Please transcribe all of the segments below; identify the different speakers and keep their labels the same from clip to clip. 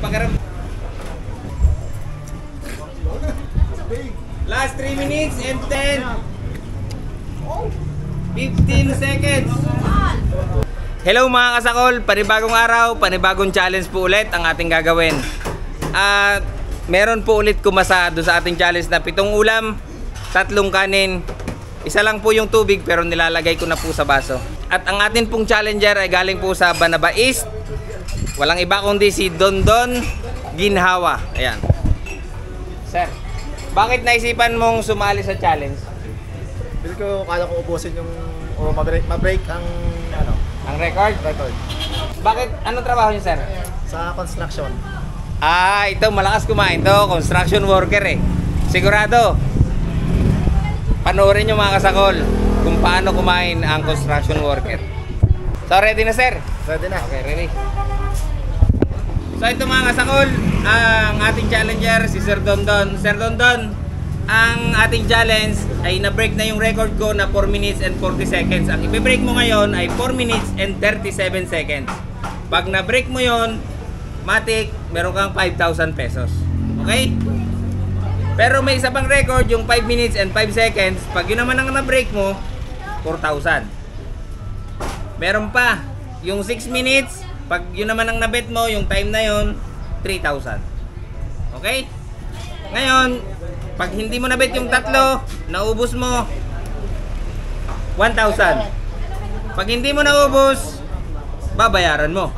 Speaker 1: Pagpakaram... Last 3 minutes and 10 15 seconds. Hello mga kasakol, panibagong araw, panibagong challenge po ulit ang ating gagawin. At meron po ulit kumasa doon sa ating challenge na pitong ulam, tatlong kanin. Isa lang po yung tubig pero nilalagay ko na po sa baso. At ang atin pong challenger ay galing po sa Banaba East Walang iba kundi si Dondon Ginhawa Ayan Sir, bakit naisipan mong sumali sa challenge?
Speaker 2: Hindi ko kaya ko ubusin yung o ma-break, ma-break ang ano,
Speaker 1: Ang record?
Speaker 2: record
Speaker 1: Bakit? Anong trabaho niyo, sir?
Speaker 2: sa construction.
Speaker 1: Ah, ito malakas kumain to, construction worker eh. Sigurado. Panoorin niyo mga kasakol kung paano kumain ang construction worker. So ready na sir?
Speaker 2: Ready na.
Speaker 1: Okay, ready. So ito mga kasakol, ang ating challenger si Sir Dondon. Sir Dondon, ang ating challenge ay na-break na yung record ko na 4 minutes and 40 seconds. Ang i-break mo ngayon ay 4 minutes and 37 seconds. Pag na-break mo yon, matik, meron kang 5,000 pesos. Okay? Pero may isa pang record, yung 5 minutes and 5 seconds. Pag yun naman ang na-break mo, 4,000. Meron pa, yung 6 minutes, pag yun naman ang nabet mo, yung time na yun, 3,000. Okay? Ngayon, pag hindi mo nabet yung tatlo, naubos mo, 1,000. Pag hindi mo naubos, babayaran mo.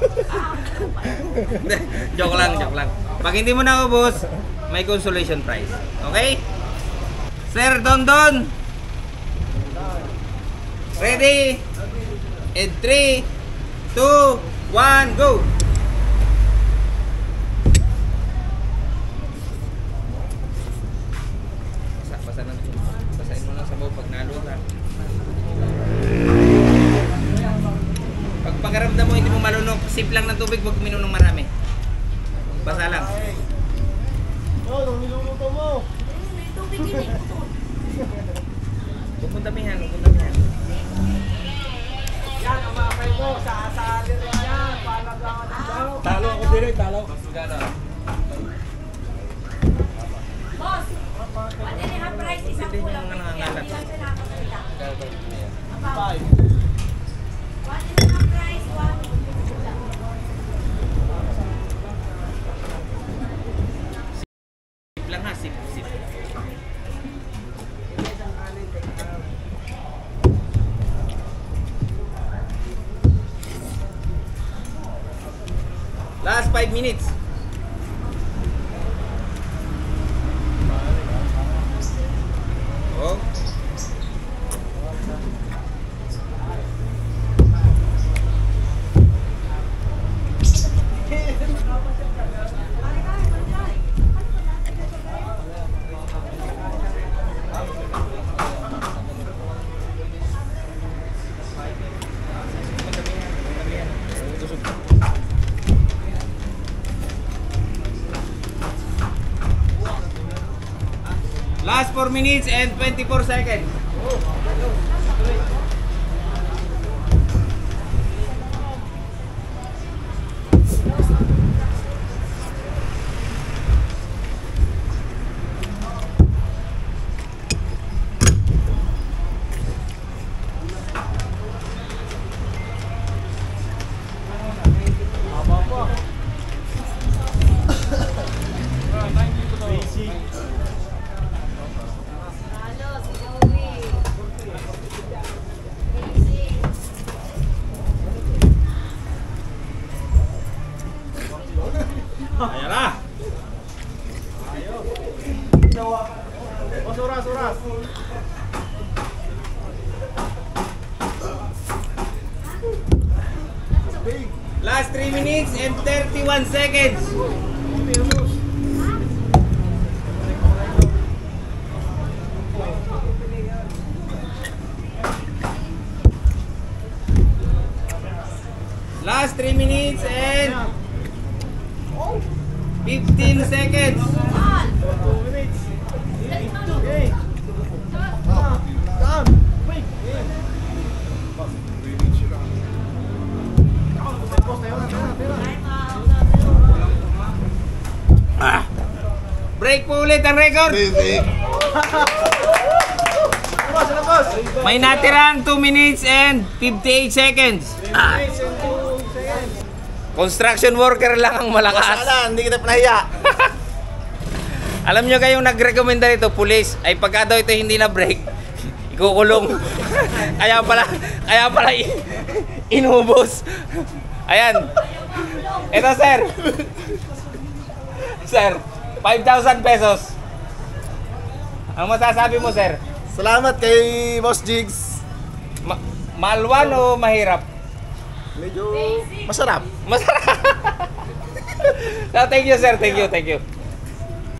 Speaker 1: joke lang, joke lang. Pag hindi mo naubos, may consolation prize. Okay? Sir Don Don! Ready? In 3, 2, 1, go! Basa, basa na. Basahin mo lang sa bawah pag pakiramdam mo hindi mo malunok, sip lang ng tubig, huwag uminom ng marami. Basa lang.
Speaker 2: Oh, nung niluluto mo.
Speaker 1: Huwag mong damihan, huwag mong damihan.
Speaker 2: Talo ako direct, talo.
Speaker 3: Boss, ano yung price? Isang
Speaker 1: Hindi
Speaker 3: kulang may
Speaker 1: nangangalat.
Speaker 3: Ilan siya nakakita?
Speaker 2: Five.
Speaker 3: One is half price, one
Speaker 1: lang ha, sip, sip. Last 5 minutes. Oh. 4 minutes and 24 seconds. Last 3 minutes and 31 seconds. Last 3 minutes and 15 seconds. Na-break po ulit ang record. May natirang 2 minutes and 58 seconds. Ah. Construction worker lang ang malakas.
Speaker 2: Sana, hindi kita pinahiya.
Speaker 1: Alam nyo kayong nagrekomenda nito, police, ay pagka daw ito hindi na break, ikukulong. kaya pala, kaya pala i- inubos. Ayan. Ito, sir. Sir, 5,000 pesos. Ang masasabi mo, sir?
Speaker 2: Salamat kay Boss Jigs.
Speaker 1: Ma- malwan o mahirap?
Speaker 2: Medyo masarap.
Speaker 1: Masarap. so, thank you, sir. Thank you, thank you.